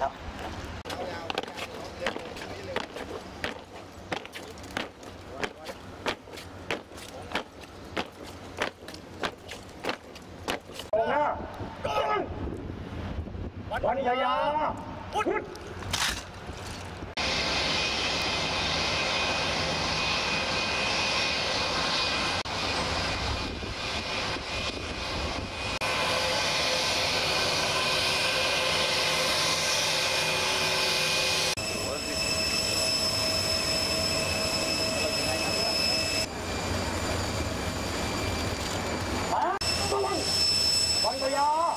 ครับวันยาพุทธ y'all.